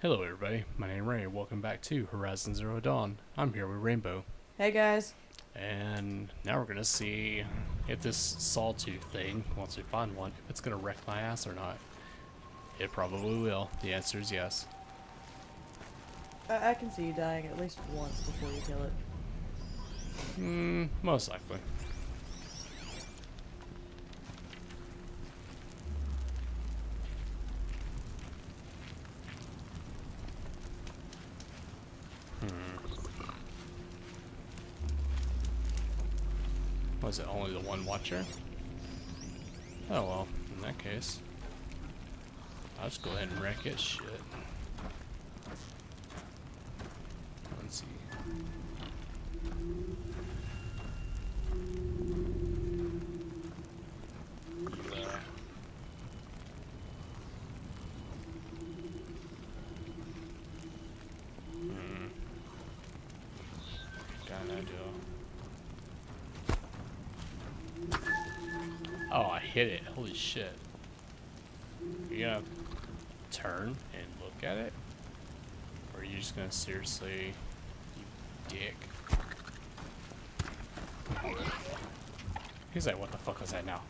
Hello everybody, my name is Ray, welcome back to Horizon Zero Dawn. I'm here with Rainbow, Hey guys. and now we're gonna see if this sawtooth thing, once we find one, if it's gonna wreck my ass or not. It probably will. The answer is yes. I, I can see you dying at least once before you kill it. Hmm, most likely. Was it only the one watcher? Oh well, in that case. I'll just go ahead and wreck it. Shit. Hit it. Holy shit. You gonna turn and look at it? Or are you just gonna seriously, you dick? He's like, what the fuck was that now?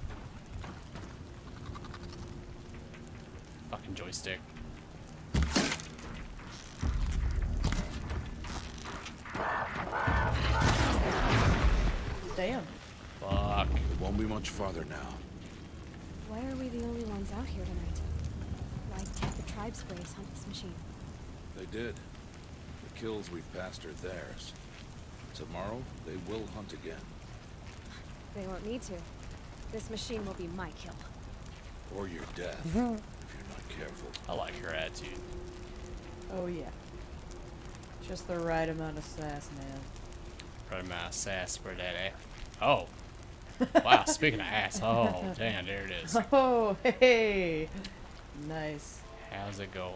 Fucking joystick. Damn. Fuck. It won't be much farther now. Why are we the only ones out here tonight? Why can't the tribes Braves hunt this machine? They did. The kills we've passed are theirs. Tomorrow, they will hunt again. They won't need to. This machine will be my kill. Or your death, if you're not careful. I like her attitude. Oh yeah. Just the right amount of sass, man. Probably my sass for that eh? Oh. Wow, speaking of ass. Oh, damn, there it is. Oh, hey. Nice. How's it going?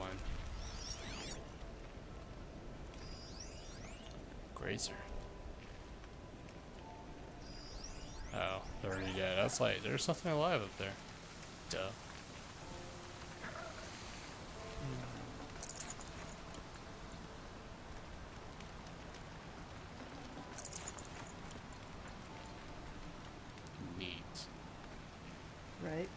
Grazer. Oh, they're already dead. That's like, there's something alive up there. Duh. Neat. Right?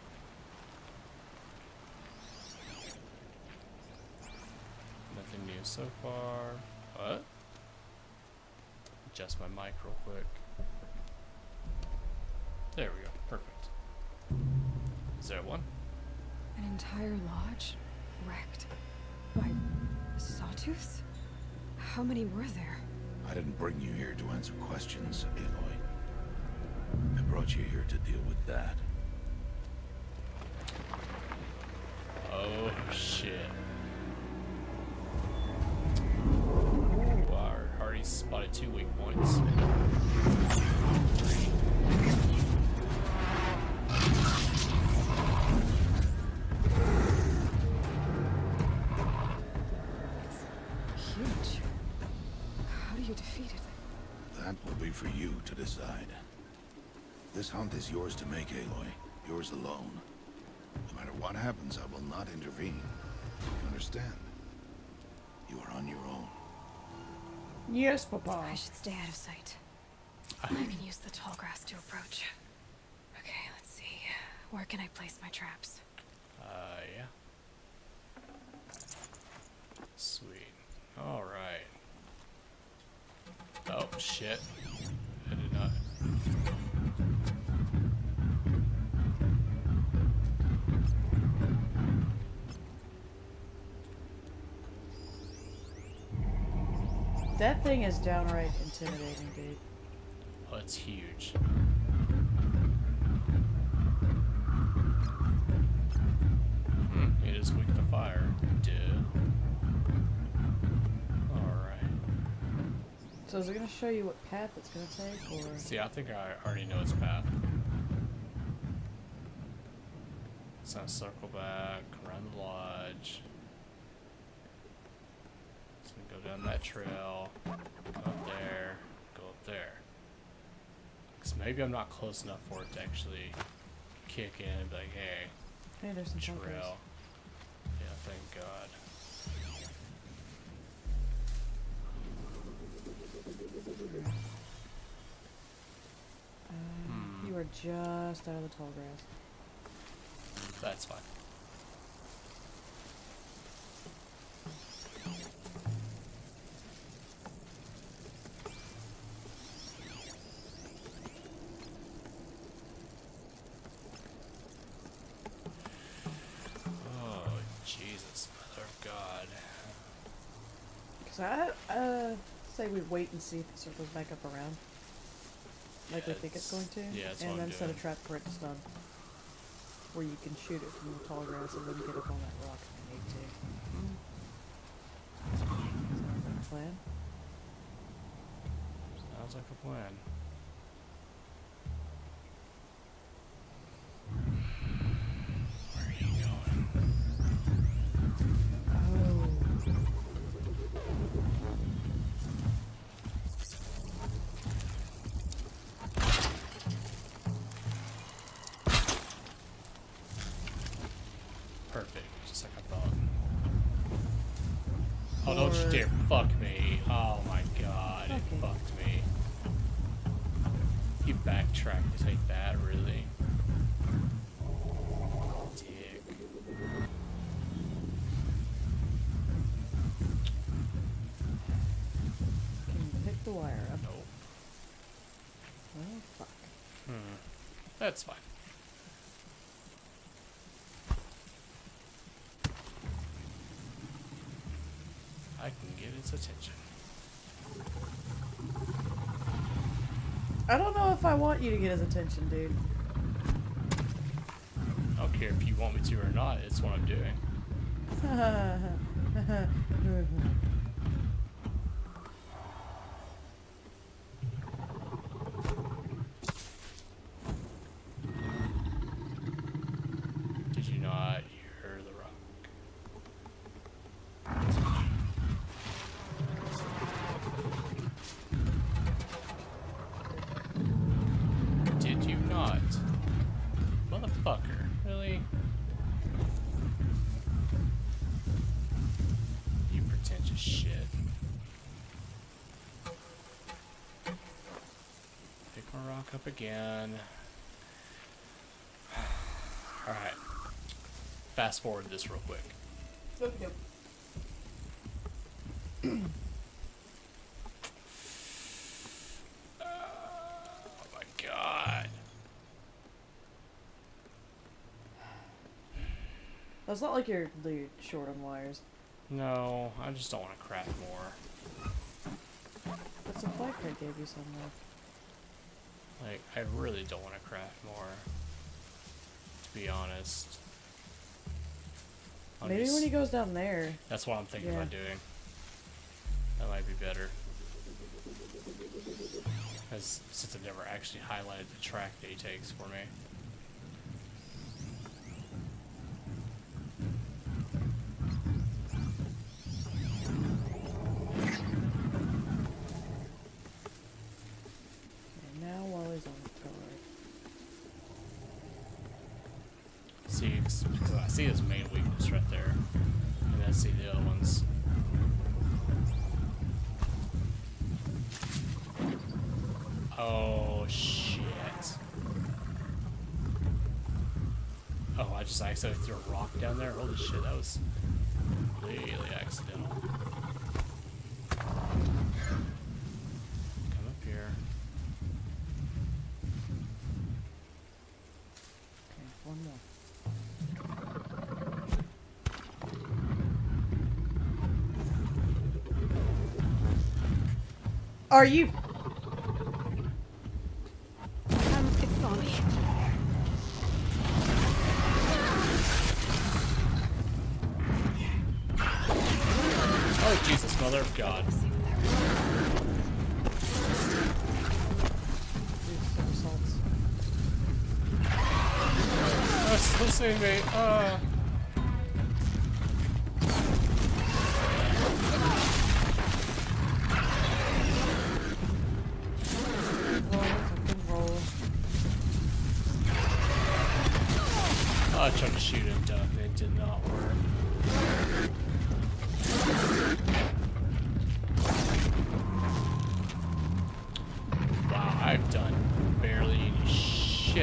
Nothing new so far. What? Adjust my mic real quick. There we go. Perfect. Is there one? An entire lodge wrecked by sawtooths? How many were there? I didn't bring you here to answer questions, Aloy. I brought you here to deal with that. Oh shit. Ooh, I already spotted two weak points. Huge. How do you defeat it? That will be for you to decide. This hunt is yours to make, Aloy. Yours alone. No matter what happens, I will not intervene. You understand? You are on your own. Yes, Papa. I should stay out of sight. I can use the tall grass to approach. Okay, let's see. Where can I place my traps? Uh, yeah. Sweet. Alright. Oh, shit. That thing is downright intimidating, dude. Oh, it's huge. Hmm, it is weak to fire. Duh. Alright. So is it gonna show you what path it's gonna take, or? See, I think I already know its path. It's gonna circle back, around the lodge. that trail, go up there, go up there. Because maybe I'm not close enough for it to actually kick in and be like, hey, hey there's some trail. Yeah, thank God. Uh, hmm. You are just out of the tall grass. That's fine. Cause I uh say we wait and see if it circles back up around, like we think it's it's- going to, yeah, and then set a trap for it to stun, where you can shoot it from the tall grass and then get up on that rock if you need to. Sounds like a plan. Sounds like a plan. Oh, don't you dare fuck me. Oh my god, it fucked me. You backtracked to take that, really? Dick. Can you pick the wire up? Nope. Well, fuck. Hmm. That's fine. I can get its attention. I don't know if I want you to get his attention, dude. I don't care if you want me to or not, it's what I'm doing. up again. Alright. Fast forward this real quick. Okay. Oh my god. It's not like you're short on wires. No, I just don't want to craft more. But some flight card gave you some though. Like, I really don't want to craft more. To be honest. I'll Maybe just- when he goes down there. That's what I'm thinking Yeah. about doing. That might be better. As, since I've never actually highlighted the track that he takes for me. Because oh, I see his main weakness right there, and I see the other ones. Oh shit! Oh, I just accidentally threw a rock down there. Holy shit, that was really accidental. Are you? Um, it's on me. Oh Jesus, mother of God! Do somersaults. Oh, still save me. Uh.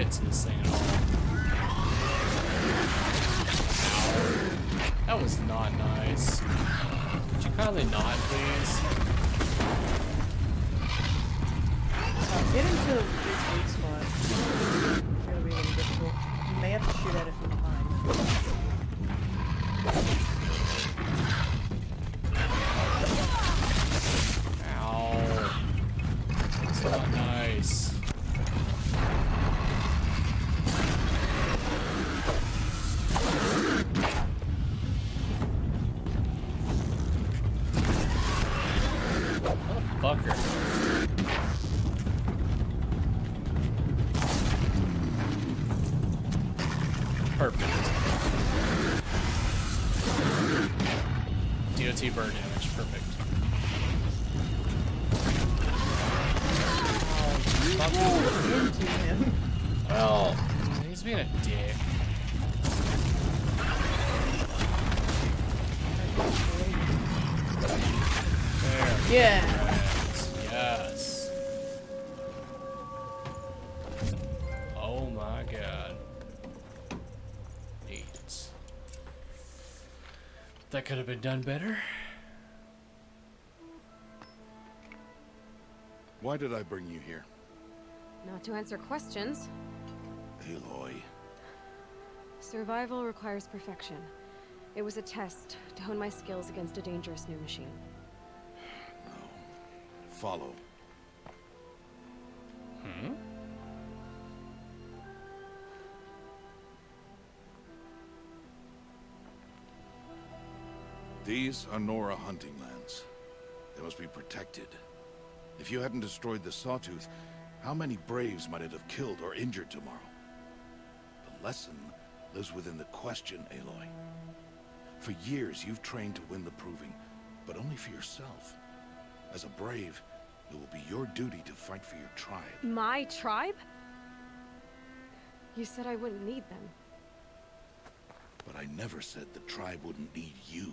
Get to this thing at all. Ow. That was not nice. Would you kindly not, please? DOT burn damage, perfect. Stop Roll into him. Well, he's being a dick. There. Yeah. That could have been done better. Why did I bring you here? Not to answer questions. Aloy. Survival requires perfection. It was a test to hone my skills against a dangerous new machine. Follow. These are Nora hunting lands. They must be protected. If you hadn't destroyed the Sawtooth, how many Braves might it have killed or injured tomorrow? The lesson lives within the question, Aloy. For years, you've trained to win the Proving, but only for yourself. As a Brave, it will be your duty to fight for your tribe. My tribe? You said I wouldn't need them. But I never said the tribe wouldn't need you.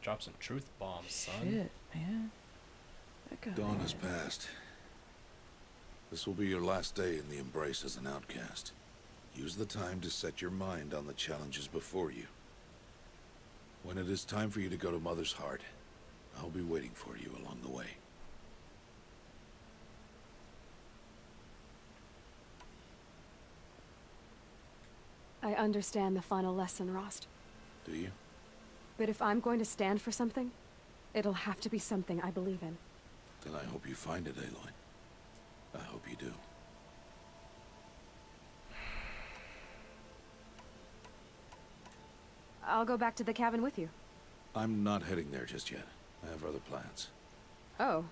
Drop some truth bombs, son. Shit, man. That. Dawn has passed. This will be your last day in the Embrace as an outcast. Use the time to set your mind on the challenges before you. When it is time for you to go to Mother's Heart, I'll be waiting for you along the way. I understand the final lesson, Rost. Do you? But if I'm going to stand for something, it'll have to be something I believe in. Then I hope you find it, Aloy. I hope you do. I'll go back to the cabin with you. I'm not heading there just yet. I have other plans. Oh.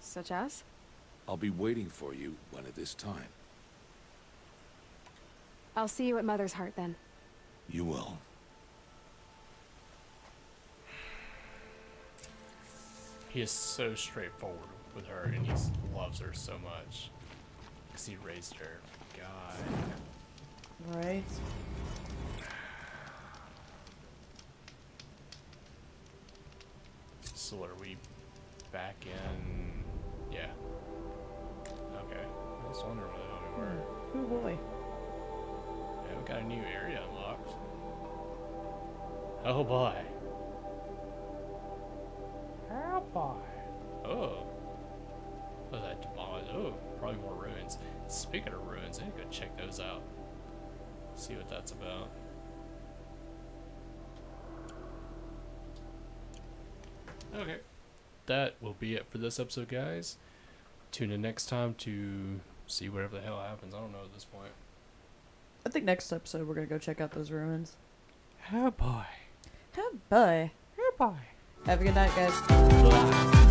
Such as? I'll be waiting for you when it is time. I'll see you at Mother's Heart then. You will. He is so straightforward with her, and he loves her so much. Because he raised her. God. Right? So are we back in... Yeah. Okay. I was wondering where we were. Oh boy. Yeah, we got a new area unlocked. Oh boy. Oh boy. Oh. That? Demolished. Oh, probably more ruins. Speaking of ruins, I need to go check those out. See what that's about. Okay. That will be it for this episode, guys. Tune in next time to see whatever the hell happens. I don't know at this point. I think next episode we're gonna go check out those ruins. Oh boy. Oh boy. Oh boy. Have a good night, guys.